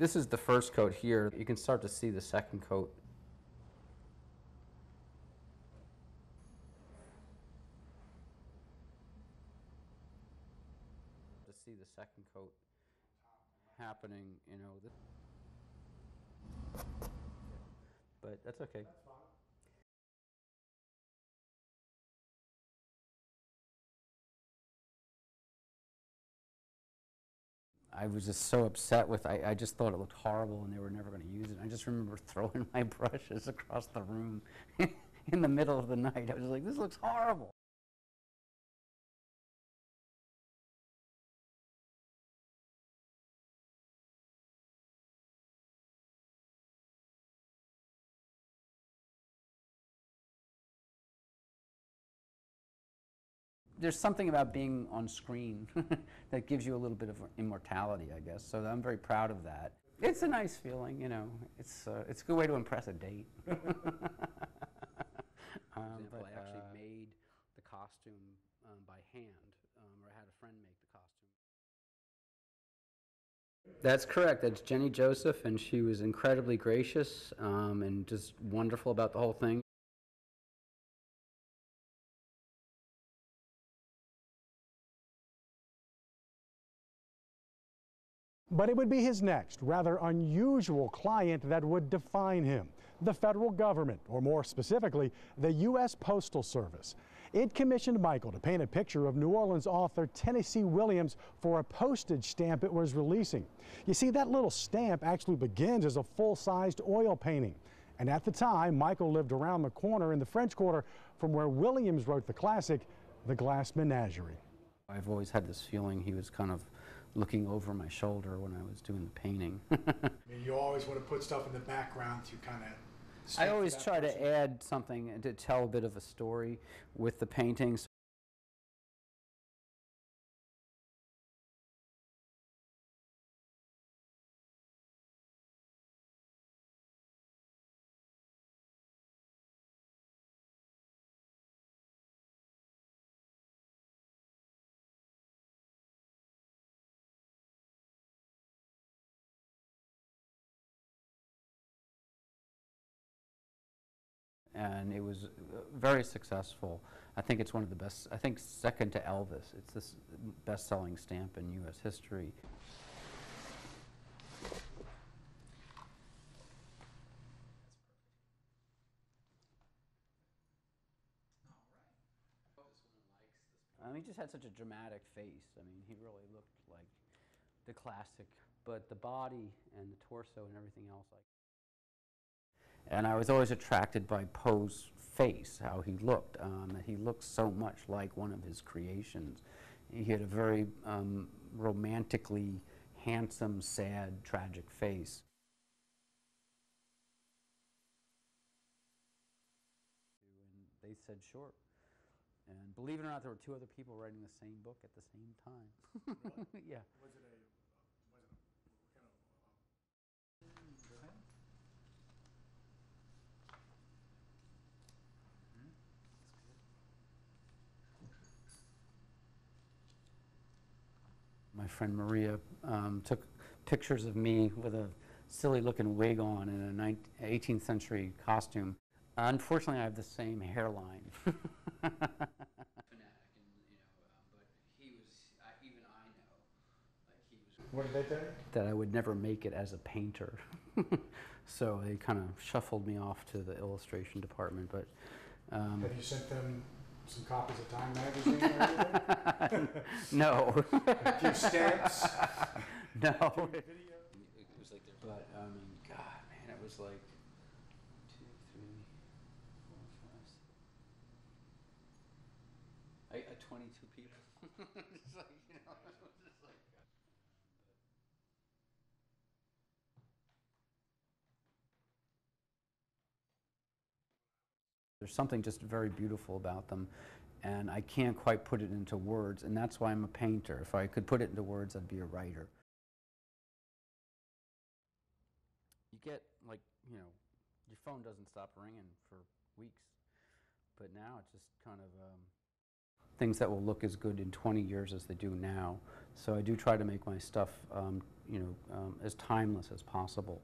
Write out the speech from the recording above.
This is the first coat here. You can start to see the second coat. To see the second coat happening, you know. But that's okay. I was just so upset with, I, I just thought it looked horrible and they were never going to use it. I just remember throwing my brushes across the room in the middle of the night. I was like, this looks horrible. There's something about being on screen that gives you a little bit of immortality, I guess. So I'm very proud of that. It's a nice feeling, you know. It's, uh, it's a good way to impress a date. um, but I actually made the costume um, by hand, um, or I had a friend make the costume. That's correct. That's Jenny Joseph, and she was incredibly gracious um, and just wonderful about the whole thing. But it would be his next, rather unusual client that would define him the federal government, or more specifically, the U.S. Postal Service. It commissioned Michael to paint a picture of New Orleans author Tennessee Williams for a postage stamp it was releasing. You see, that little stamp actually begins as a full sized oil painting. And at the time, Michael lived around the corner in the French Quarter from where Williams wrote the classic, The Glass Menagerie. I've always had this feeling he was kind of looking over my shoulder when I was doing the painting. I mean, you always want to put stuff in the background to kind of. I always try to add something to tell a bit of a story with the paintings. And it was uh, very successful. I think it's one of the best, I think second to Elvis. It's the best-selling stamp in U.S. history. I mean, he just had such a dramatic face. I mean, he really looked like the classic, but the body and the torso and everything else, like. And I was always attracted by Poe's face, how he looked. Um, he looked so much like one of his creations. He had a very um, romantically handsome, sad, tragic face. And they said sure. And believe it or not, there were two other people writing the same book at the same time. yeah. Was it a, was it a, what kind of, My friend Maria um, took pictures of me with a silly looking wig on in a 19, 18th century costume. Unfortunately, I have the same hairline. what did they tell that I would never make it as a painter. so they kind of shuffled me off to the illustration department. But um, Have you sent them some copies of Time magazine? no, A few stamps? no. Video? It was like, but I mean, God, man, it was like two, three, four, five, six. I, uh, 22 people. Just like, you know, just like. There's something just very beautiful about them, and I can't quite put it into words, and that's why I'm a painter. If I could put it into words, I'd be a writer. You get, like, you know, your phone doesn't stop ringing for weeks, but now it's just kind of, um, things that will look as good in 20 years as they do now. So I do try to make my stuff, um, you know, um, as timeless as possible.